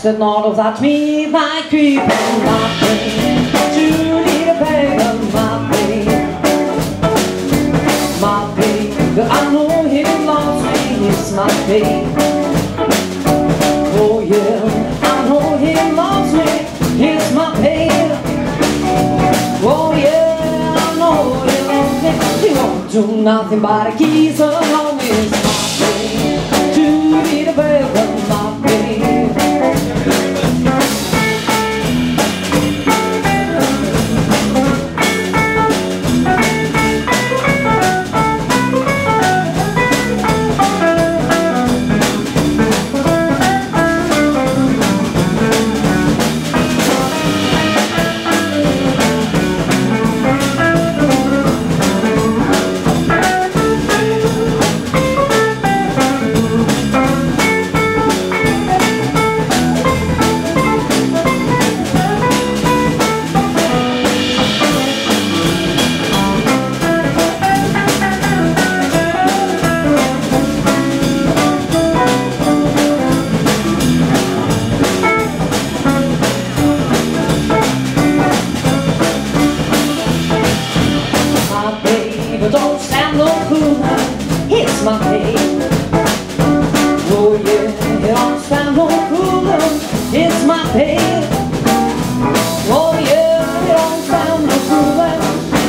Stand not of that me, my creep, my baby. I know he loves me, he's my baby. Oh yeah, I know he loves me, he's my baby. Oh yeah, I know he loves me, he won't do nothing but keys along his my baby. don't stand no cool. It's my day. Oh yeah, it don't stand no cool. It's my pain. Oh yeah, it don't stand no cool, huh?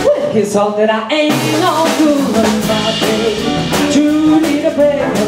Well, it's all that I ain't no cool, huh? pain, day. Too little baby.